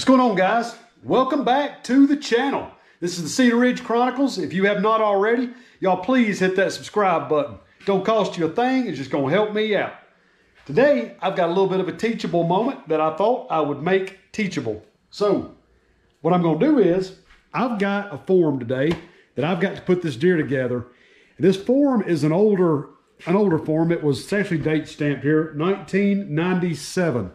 What's going on, guys? Welcome back to the channel. This is the Cedar Ridge Chronicles. If you have not already, y'all please hit that subscribe button. Don't cost you a thing, it's just gonna help me out. Today, I've got a little bit of a teachable moment that I thought I would make teachable. So, what I'm gonna do is, I've got a form today that I've got to put this deer together. This form is an older, an older form. It was actually date stamped here, 1997.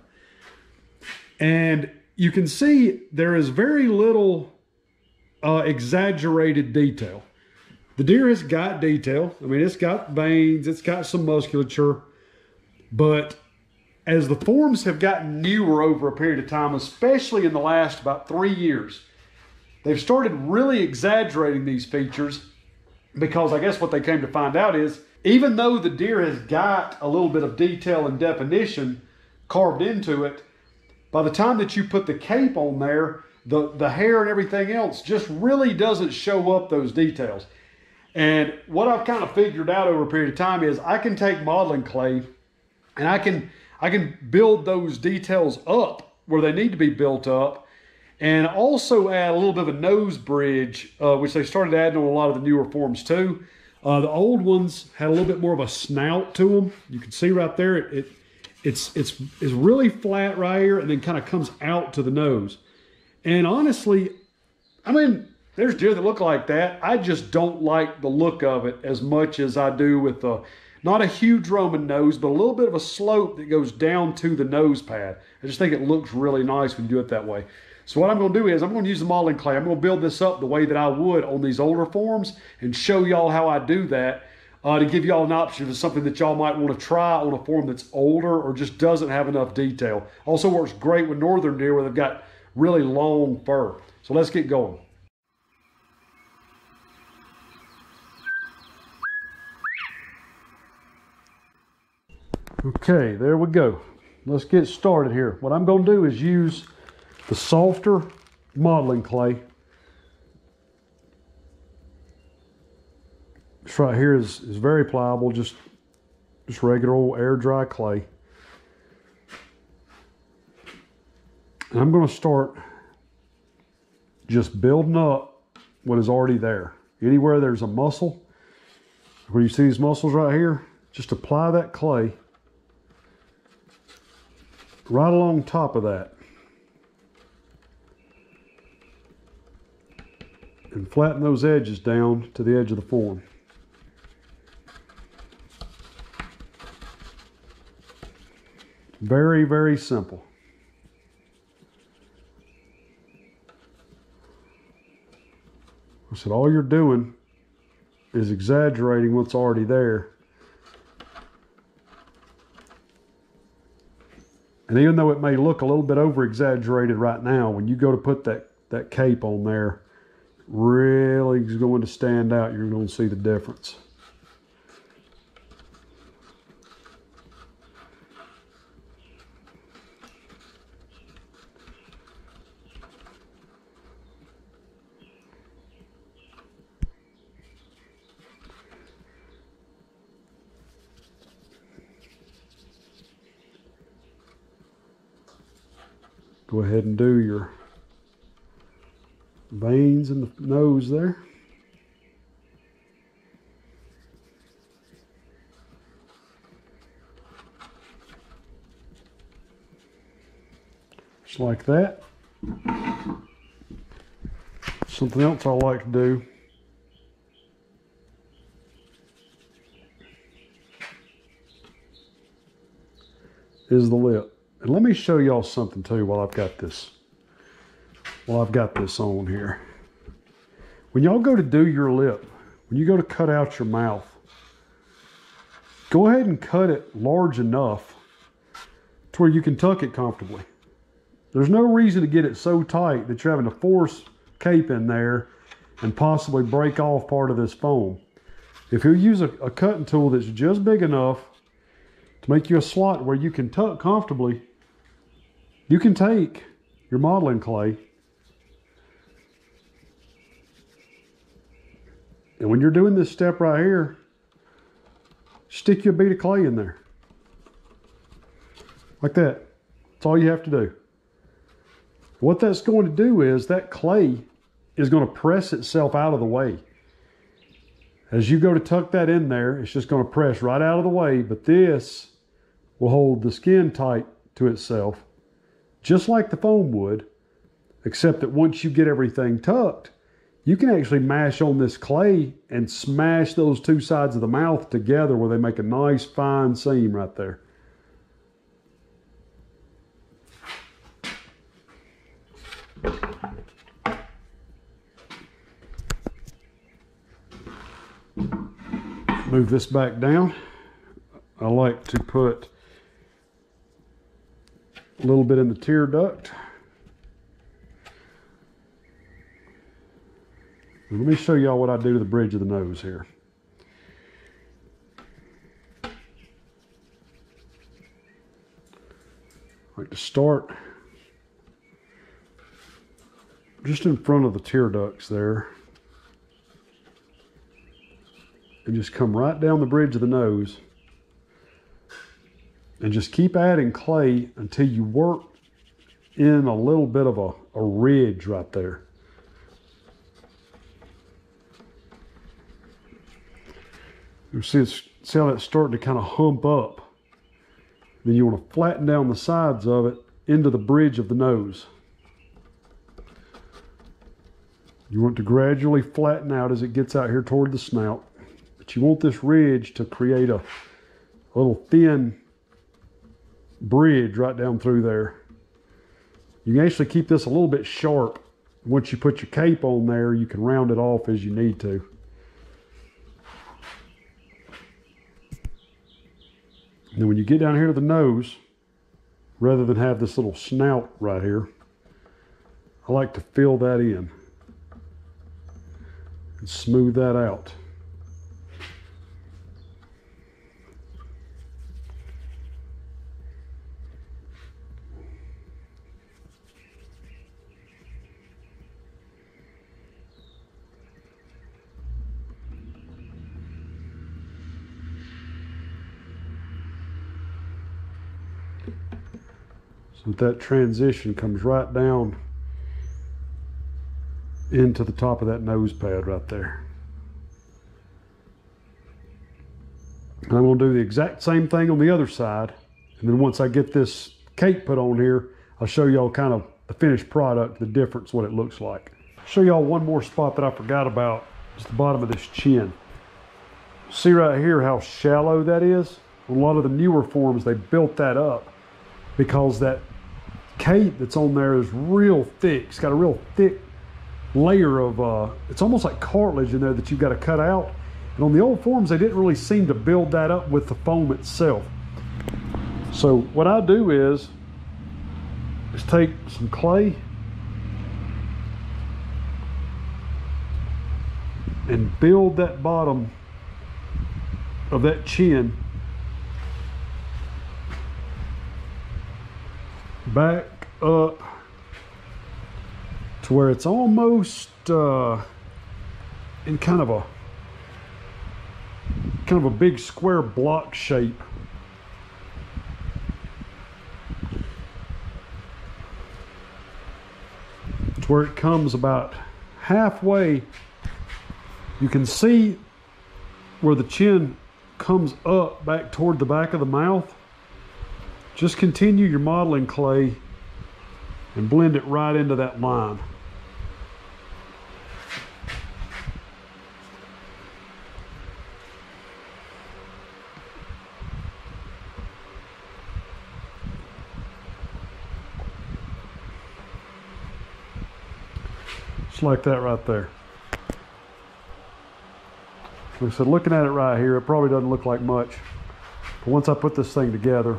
And you can see there is very little uh, exaggerated detail. The deer has got detail. I mean, it's got veins, it's got some musculature, but as the forms have gotten newer over a period of time, especially in the last about three years, they've started really exaggerating these features because I guess what they came to find out is even though the deer has got a little bit of detail and definition carved into it, by the time that you put the cape on there, the, the hair and everything else just really doesn't show up those details. And what I've kind of figured out over a period of time is I can take modeling clay and I can I can build those details up where they need to be built up and also add a little bit of a nose bridge, uh, which they started adding on a lot of the newer forms too. Uh, the old ones had a little bit more of a snout to them. You can see right there, it, it it's it's it's really flat right here and then kind of comes out to the nose. And honestly, I mean, there's deer that look like that. I just don't like the look of it as much as I do with the not a huge Roman nose, but a little bit of a slope that goes down to the nose pad. I just think it looks really nice when you do it that way. So what I'm going to do is I'm going to use the modeling clay. I'm going to build this up the way that I would on these older forms and show y'all how I do that uh, to give y'all an option of something that y'all might want to try on a form that's older or just doesn't have enough detail. Also works great with northern deer where they've got really long fur. So let's get going. Okay, there we go. Let's get started here. What I'm going to do is use the softer modeling clay Right here is, is very pliable, just, just regular old air dry clay. And I'm going to start just building up what is already there. Anywhere there's a muscle, where you see these muscles right here, just apply that clay right along top of that. And flatten those edges down to the edge of the form. Very, very simple. I said, all you're doing is exaggerating what's already there. And even though it may look a little bit over exaggerated right now, when you go to put that, that cape on there, really is going to stand out. You're going to see the difference. Go ahead and do your veins in the nose there. Just like that. Something else I like to do is the lip. And let me show y'all something too while I've got this, while I've got this on here. When y'all go to do your lip, when you go to cut out your mouth, go ahead and cut it large enough to where you can tuck it comfortably. There's no reason to get it so tight that you're having to force cape in there and possibly break off part of this foam. If you use a, a cutting tool that's just big enough to make you a slot where you can tuck comfortably, you can take your modeling clay and when you're doing this step right here, stick your bead of clay in there. Like that. That's all you have to do. What that's going to do is that clay is going to press itself out of the way. As you go to tuck that in there, it's just going to press right out of the way, but this will hold the skin tight to itself, just like the foam would, except that once you get everything tucked, you can actually mash on this clay and smash those two sides of the mouth together where they make a nice fine seam right there. Move this back down. I like to put a little bit in the tear duct. Let me show y'all what I do to the bridge of the nose here. Like to start just in front of the tear ducts there and just come right down the bridge of the nose and just keep adding clay until you work in a little bit of a, a ridge right there. You see, it's, see how that's starting to kind of hump up. Then you want to flatten down the sides of it into the bridge of the nose. You want to gradually flatten out as it gets out here toward the snout. But you want this ridge to create a, a little thin bridge right down through there. You can actually keep this a little bit sharp. Once you put your cape on there, you can round it off as you need to. And then when you get down here to the nose, rather than have this little snout right here, I like to fill that in and smooth that out. So that transition comes right down into the top of that nose pad right there. And I'm going to do the exact same thing on the other side. And then once I get this cape put on here, I'll show y'all kind of the finished product, the difference, what it looks like. show y'all one more spot that I forgot about. It's the bottom of this chin. See right here how shallow that is? A lot of the newer forms, they built that up because that cape that's on there is real thick. It's got a real thick layer of, uh, it's almost like cartilage in there that you've got to cut out. And on the old forms, they didn't really seem to build that up with the foam itself. So what I do is, is take some clay and build that bottom of that chin back up to where it's almost uh, in kind of a kind of a big square block shape. It's where it comes about halfway. You can see where the chin comes up back toward the back of the mouth. Just continue your modeling clay and blend it right into that line. Just like that right there. Like I said, looking at it right here, it probably doesn't look like much. But once I put this thing together,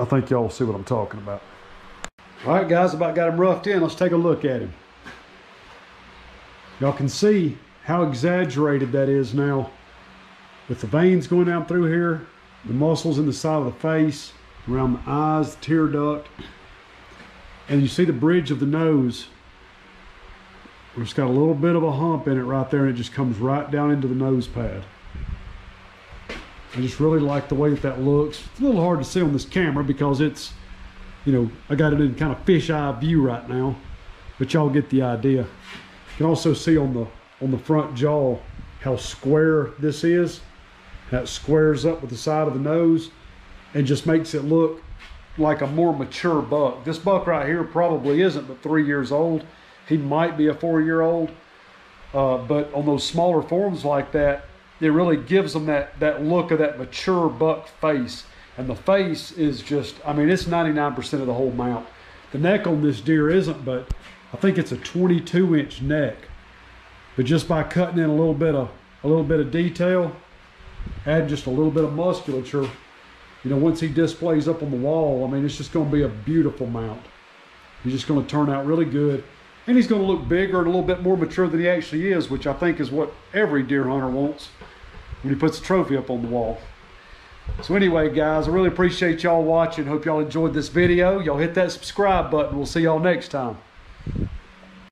I think y'all see what I'm talking about. All right, guys, about got him roughed in. Let's take a look at him. Y'all can see how exaggerated that is now. With the veins going down through here, the muscles in the side of the face, around the eyes, the tear duct. And you see the bridge of the nose. It's got a little bit of a hump in it right there, and it just comes right down into the nose pad. I just really like the way that that looks. It's a little hard to see on this camera because it's you know, I got it in kind of fisheye view right now, but y'all get the idea. You can also see on the on the front jaw how square this is. That squares up with the side of the nose and just makes it look like a more mature buck. This buck right here probably isn't but three years old. He might be a four-year-old, uh, but on those smaller forms like that, it really gives them that, that look of that mature buck face. And the face is just, I mean, it's 99% of the whole mount. The neck on this deer isn't, but I think it's a 22 inch neck. But just by cutting in a little bit of, a little bit of detail, add just a little bit of musculature, you know, once he displays up on the wall, I mean, it's just going to be a beautiful mount. He's just going to turn out really good. And he's going to look bigger and a little bit more mature than he actually is, which I think is what every deer hunter wants when he puts a trophy up on the wall. So anyway, guys, I really appreciate y'all watching. Hope y'all enjoyed this video. Y'all hit that subscribe button. We'll see y'all next time.